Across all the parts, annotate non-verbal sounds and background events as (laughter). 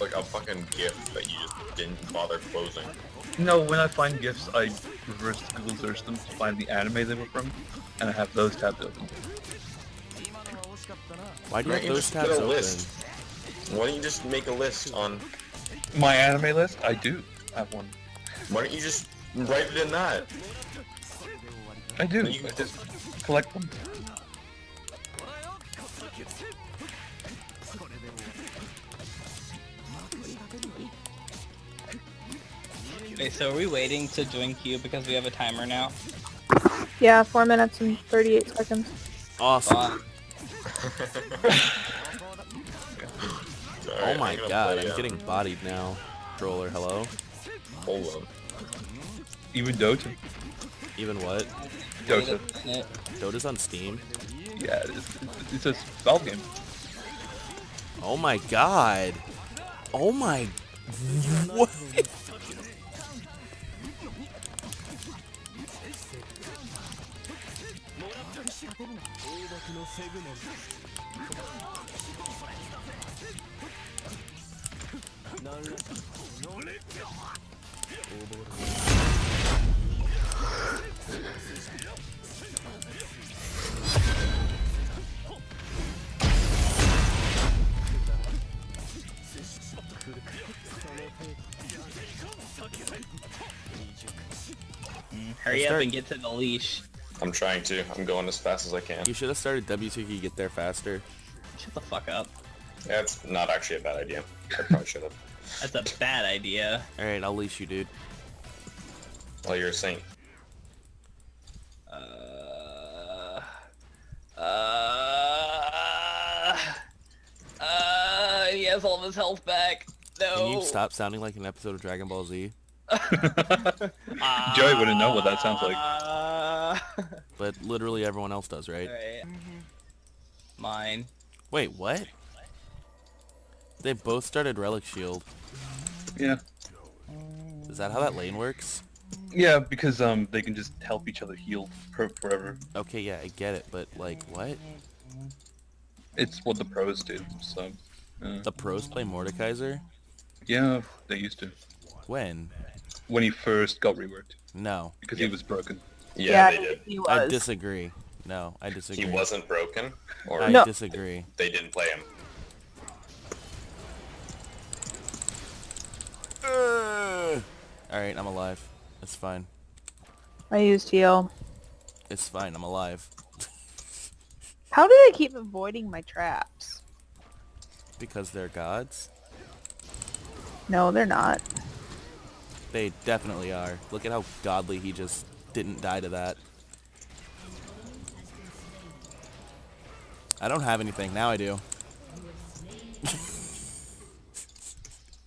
like a fucking gift that you just didn't bother closing. No, when I find gifts, I reverse Google search them to find the anime they were from, and I have those tabs open. Why do you Why have don't you those just tabs a open? list? Why don't you just make a list on? My anime list, I do have one. Why don't you just write it in that? I do. You- I just collect them. Wait, so are we waiting to join queue because we have a timer now? Yeah, 4 minutes and 38 seconds. Awesome. Fun. (laughs) Oh my I'm god, I'm um, getting bodied now. Troller, hello? Hold on. Even Dota. Even what? Dota. Wait a. Dota's on Steam? Yeah, it is. It's a Valve game. Oh my god. Oh my... What? Hurry up and get to the leash. I'm trying to. I'm going as fast as I can. You should have started W2K get there faster. Shut the fuck up. Yeah, it's not actually a bad idea. I probably should have. (laughs) That's a bad idea. Alright, I'll leash you, dude. Well, you're a saint. Uh, uh, uh, he has all of his health back. No. Can you stop sounding like an episode of Dragon Ball Z? (laughs) (laughs) Joey wouldn't know what that sounds like. Uh, (laughs) But literally everyone else does, right? Alright. Mine. Wait, what? They both started Relic Shield. Yeah. Is that how that lane works? Yeah, because um they can just help each other heal forever. Okay, yeah, I get it, but like, what? It's what the pros do. So. Uh, The pros play Mordekaiser? yeah, they used to. When? When he first got reworked, No. because he was broken. Yeah, they did. He I disagree. No, I disagree. He wasn't broken, or I No. disagree. they didn't play him. Alright, I'm alive. It's fine. I used heal. It's fine, I'm alive. (laughs) How do they keep avoiding my traps? Because they're gods? No, they're not. They definitely are. Look at how godly he just didn't die to that. I don't have anything. Now I do. (laughs)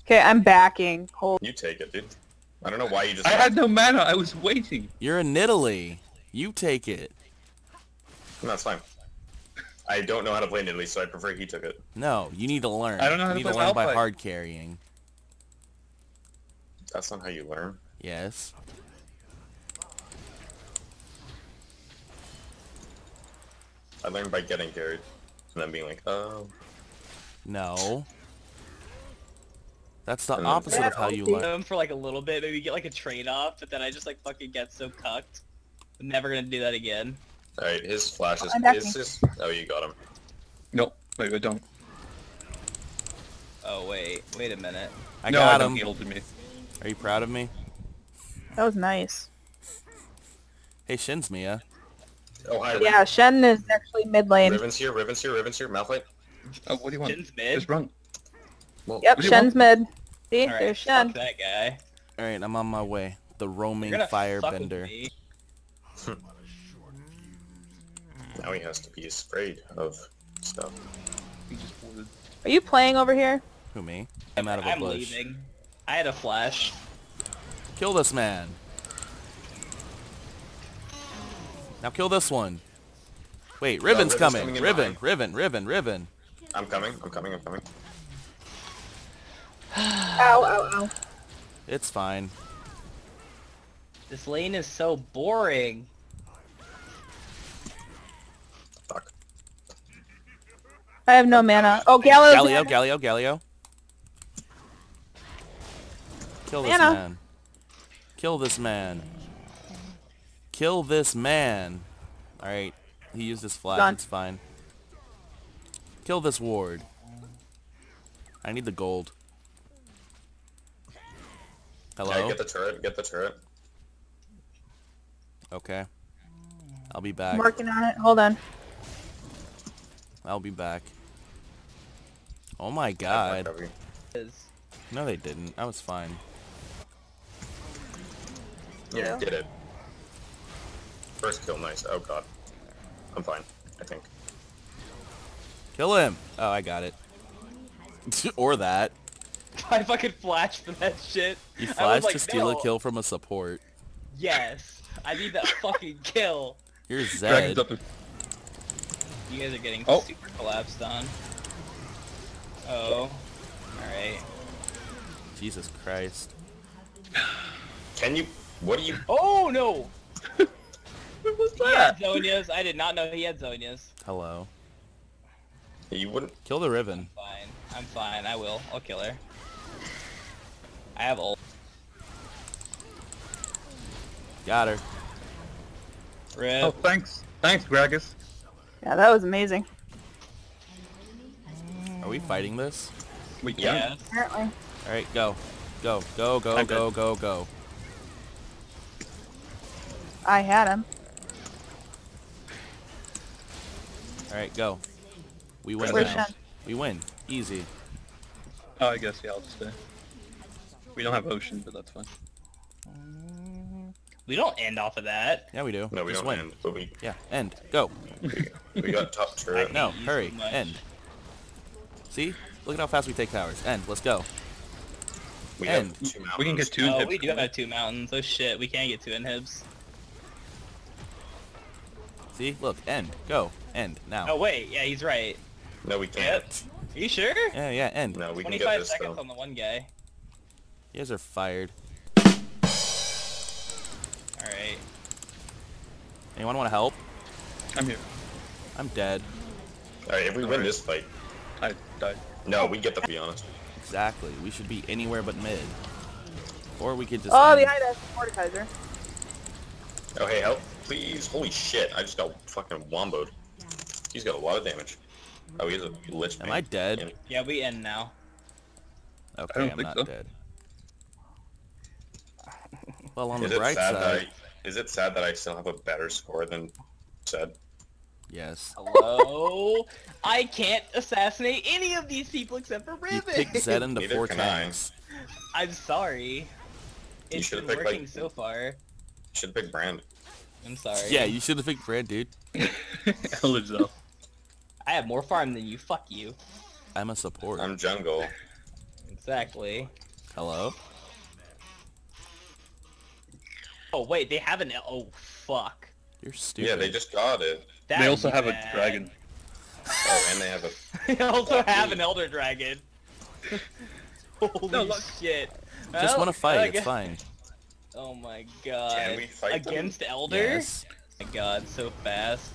Okay, I'm backing. Hold. You take it, dude. I don't know why you just. I had no mana. I was waiting. You're in Italy. You take it. No, that's fine. I don't know how to play Nidalee, so I prefer he took it. No, you need to learn. I don't know how you to need to play learn by Malphite. hard carrying. That's not how you learn. Yes. I learned by getting carried, and then being like, oh. No. That's the And then- opposite of how you learn. Him for like a little bit, maybe get like a trade off, but then I just like fucking get so cucked. I'm never gonna do that again. Alright, his flash is, I'm is his... Oh, you got him. Nope. Wait, I don't. Oh wait, wait a minute. I no, got I him. don't. He me. Are you proud of me? That was nice. Hey, Shen's Mia. Oh, hi. Yeah, Shen is actually mid lane. Riven's here, Riven's here, Riven's here, Malphite. Oh, what do you want? Shen's mid. Just run. Well, Yep, What do Shen's mid. See, Alright, there's fuck Shen. that guy. Alright, I'm on my way. The roaming gonna fuck with firebender. (laughs) Now he has to be afraid of stuff. He just warded. Are you playing over here? Who, me? I'm out of a I'm bush. leaving. I had a flash. Kill this man. Now kill this one. Wait, Riven's Riven's coming. coming in Riven, behind. Riven, Riven, Riven. I'm coming, I'm coming, I'm coming. (sighs) Ow, ow, ow. It's fine. This lane is so boring. Fuck. I have no mana. Oh, Gallows. Galio, Galio, Galio. Kill this Anna. man. Kill this man. Kill this man. Alright. He used his flag, Done. It's fine. Kill this ward. I need the gold. Okay, Hello? get the turret. Get the turret. Okay. I'll be back. I'm working on it. Hold on. I'll be back. Oh my god. fucked up. Is- No, they didn't. I was fine. Yeah, Yeah. did it. First kill, nice. Oh god. I'm fine. I think. Kill him! Oh, I got it. (laughs) or that. (laughs) I fucking flashed for that shit. You flashed like, to steal no. a kill from a support. Yes. I need that (laughs) fucking kill. You're Dragon's Zed. You guys are getting Oh. super collapsed on. Oh. Alright. Jesus Christ. Can you? What do you? Oh no! What was He had that? Zhonya's. I did not know he had Zhonya's. Hello. You wouldn't. Kill the Riven. Fine. I'm fine. I will. I'll kill her. I have ult. Got her. Rip. Oh, thanks. Thanks, Gragas. Yeah, that was amazing. Are we fighting this? We can. yes. Apparently. Alright, go. Go, go, go, I'm go, dead. go, go. I had him. Alright, go. We win Where's now. Shen? We win. Easy. Oh, I guess, yeah, I'll just stay. We don't have ocean, but that's fine. We don't end off of that. Yeah, we do. No, we Just don't win. end. But we Yeah, end. Go. we got top turret. (laughs) No, hurry. so. End. See? Look at how fast we take towers. End. Let's go. We end. have two We can get two Oh, inhibs we do have two mountains. Oh shit, we can't get two inhibs. See? Look. End. Go. End. Now. Oh wait, yeah, he's right. No, we can't. Are you sure? Yeah, yeah, end. No, we can get 25 this seconds though. on the one guy. You guys are fired. Alright. Anyone want to help? I'm here. I'm dead. All right, if we win Alright. this fight, I died. no, we get the. Be honest. Exactly. We should be anywhere but mid. Or we could just. Oh, end. behind us. Mordekaiser. Oh hey, help, please! Holy shit! I just got fucking womboed. He's got a lot of damage. Oh, he has a lich. Am bane. I dead? Yeah. Yeah, we end now. Okay, I'm not so. dead. Well, on Is the it bright side, I? Is it sad that I still have a better score than said? yes. Hello? I can't assassinate any of these people except for You picked Zed into (laughs) Neither four can I. tanks. I'm sorry. You It's should've been working like- so far. Should pick brand. I'm sorry. Yeah, you should have picked Brand, dude. Elder Zell. I have more farm than you. Fuck you. I'm a support. I'm jungle. Exactly. Hello? Oh wait, they have an. Oh fuck. You're stupid. Yeah, they just got it. That they also have bad. a dragon. Oh, and they have a. (laughs) they also have an elder dragon. (laughs) Holy No, look. shit. Just Well, want to fight. It's fine. Oh my god. Can we fight them? Against elder? Yes. Oh my god, so fast.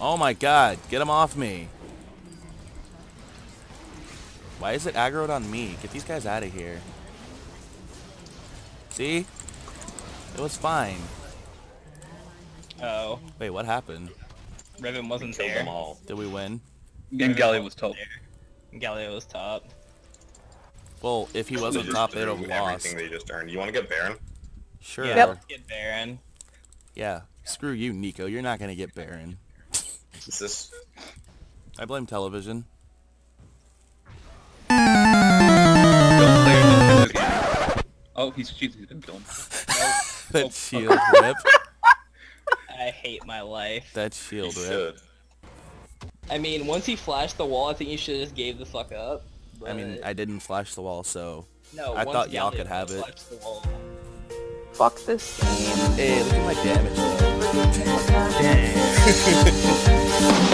Oh my god, get him off me. Why is it aggroed on me? Get these guys out of here. See? It was fine. Oh, Wait, what happened? Riven wasn't Killed there. them all. Did we win? And Galio was top. Galileo was top. Well, if he wasn't just top, they'd have lost. Everything they just earned. You want to get Baron? Sure. Yeah, Yep. let's get Baron. Yeah. Screw you, Nico. You're not gonna get Baron. Is this? I blame television. Don't play Nintendo games. Oh, he's cheating. He's gonna kill him. (laughs) that oh, shield rip. I hate my life. That You shield rip. should. I mean, once he flashed the wall, I think you should have just gave the fuck up. I mean, I didn't flash the wall, so. no. I thought y'all could have it. flashed the wall. Fuck this game. Hey, look at my damage. (laughs) though. Dang. (laughs)